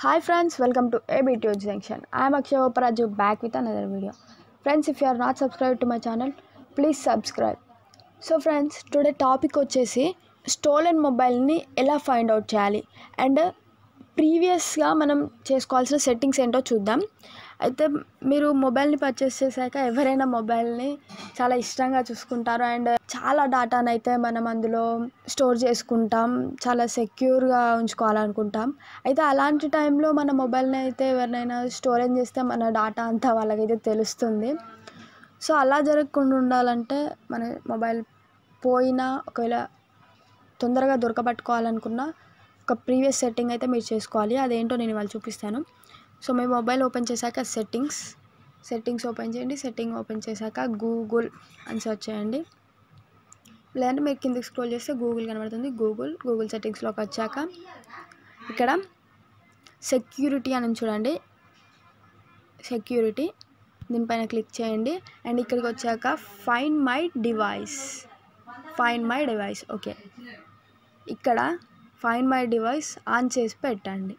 Hi friends welcome to ఏబిటియో junction I'm Akshay Oparaju back with another video friends if you are not subscribe to my channel please subscribe so friends today topic వచ్చేసి stolen మొబైల్ని ఎలా find out చేయాలి and ప్రీవియస్గా మనం చేసుకోవాల్సిన settings ఏంటో చూద్దాం. అయితే మీరు మొబైల్ని పర్చేస్ చేశాక ఎవరైనా మొబైల్ని చాలా ఇష్టంగా చూసుకుంటారు. అండ్ చాలా డాటాను అయితే మనం అందులో స్టోర్ చేసుకుంటాం. చాలా సెక్యూర్గా ఉంచుకోవాలనుకుంటాం. అయితే అలాంటి టైంలో మన మొబైల్ని అయితే ఎవరినైనా స్టోరేజ్ చేస్తే మన డాటా అంతా వాళ్ళకైతే తెలుస్తుంది. సో అలా జరగకుండా ఉండాలంటే మన మొబైల్ పోయినా ఒకవేళ తొందరగా దొరకబట్టుకోవాలనుకున్నా ఒక ప్రీవియస్ సెట్టింగ్ అయితే మీరు చేసుకోవాలి. అదేంటో నేను ఇవాళ చూపిస్తాను. సో మీ మొబైల్ ఓపెన్ చేశాక సెట్టింగ్స్ సెట్టింగ్స్ ఓపెన్ చేయండి. సెట్టింగ్ ఓపెన్ చేశాక గూగుల్ అని సెర్చ్ చేయండి. లేదంటే మీరు కిందకి స్క్రోల్ చేస్తే గూగుల్ కనబడుతుంది. గూగుల్ గూగుల్ సెట్టింగ్స్లోకి వచ్చాక ఇక్కడ సెక్యూరిటీ అని చూడండి. సెక్యూరిటీ దీనిపైన క్లిక్ చేయండి. అండ్ ఇక్కడికి వచ్చాక find my device. Find my device. Okay. ఇక్కడ ఫైన్ మై డివైస్ ఆన్ చేసి పెట్టండి.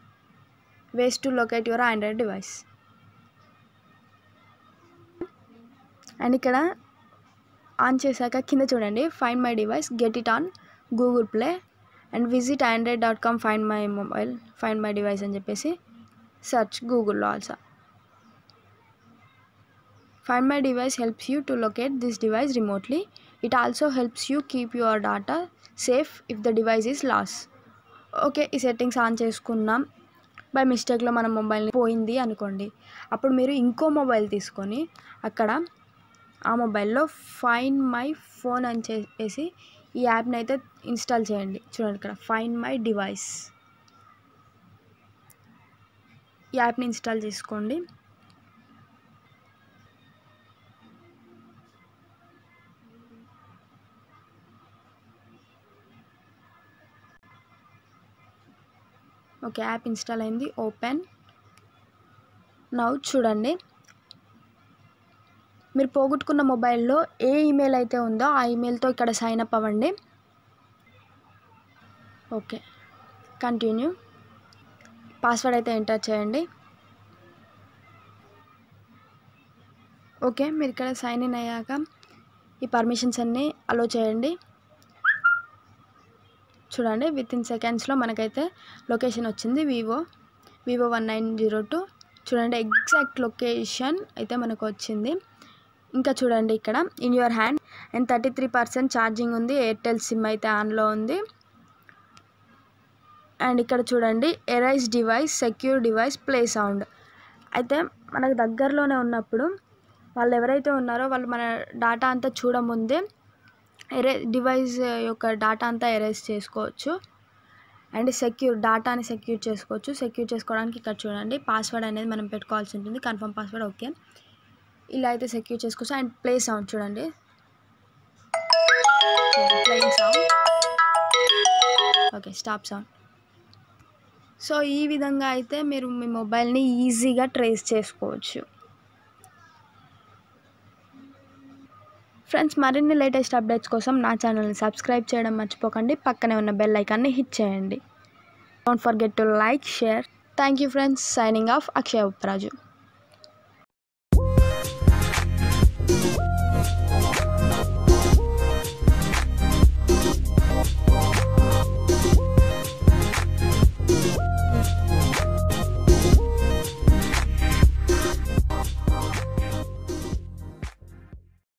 Ways to locate your Android device. And ఇక్కడ ఆన్ చేశాక కింద చూడండి find my device get it on Google Play. And visit Android dot com find my mobile find my device అని చెప్పేసి search గూగుల్లో also. Find my device helps you to locate this device remotely. It also helps you keep your data safe if the device is lost okay ఈ settings on చేసుకున్నాం. By మిస్టేక్లో మన mobile పోయింది అనుకోండి. అప్పుడు మీరు ఇంకో మొబైల్ తీసుకొని అక్కడ ఆ మొబైల్లో ఫైన్ మై ఫోన్ అని చెప్పేసి ఈ యాప్ని అయితే ఇన్స్టాల్ చేయండి. చూడండి ఇక్కడ ఫైన్ మై డివైస్. ఈ యాప్ని ఇన్స్టాల్ చేసుకోండి. ఓకే యాప్ ఇన్స్టాల్ అయింది. ఓపెన్. నౌ చూడండి. మీరు పోగొట్టుకున్న మొబైల్లో ఏ ఈమెయిల్ అయితే ఉందో ఆ ఈమెయిల్తో ఇక్కడ సైన్ అప్ అవ్వండి. ఓకే కంటిన్యూ పాస్వర్డ్ అయితే ఎంటర్ చేయండి. ఓకే మీరు ఇక్కడ సైన్ ఇన్ అయ్యాక ఈ పర్మిషన్స్ అన్నీ అలో చేయండి. చూడండి విత్ ఇన్ సెకండ్స్లో మనకైతే లొకేషన్ వచ్చింది Vivo Vivo one nine zero two చూడండి ఎగ్జాక్ట్ లొకేషన్ అయితే మనకు వచ్చింది. ఇంకా చూడండి ఇక్కడ in your hand and thirty three percent charging ఉంది. ఎయిర్టెల్ సిమ్ అయితే ఆన్లో ఉంది. అండ్ ఇక్కడ చూడండి erase device secure device play sound అయితే మనకు దగ్గరలోనే ఉన్నప్పుడు వాళ్ళు ఎవరైతే ఉన్నారో వాళ్ళు మన డాటా అంతా చూడముందే ఎరే డివైస్ యొక్క డాటా అంతా ఎరేజ్ చేసుకోవచ్చు. అండ్ సెక్యూర్ డాటాని సెక్యూర్ చేసుకోవచ్చు. సెక్యూర్ చేసుకోవడానికి ఇక్కడ చూడండి పాస్వర్డ్ అనేది మనం పెట్టుకోవాల్సి ఉంటుంది. Confirm password okay. ఇలా అయితే సెక్యూర్ చేసుకోవచ్చు. అండ్ ప్లే సౌండ్ చూడండి. Playing sound. Okay stop sound. So ఈ విధంగా అయితే మీరు మీ మొబైల్ని ఈజీగా ట్రేస్ చేసుకోవచ్చు. ఫ్రెండ్స్ మరిన్ని లేటెస్ట్ అప్డేట్స్ కోసం నా ఛానల్ని సబ్స్క్రైబ్ చేయడం మర్చిపోకండి. పక్కనే ఉన్న బెల్ ఐకాన్ని హిట్ చేయండి. Don't forget to like share thank you friends signing off Akshaya Upraju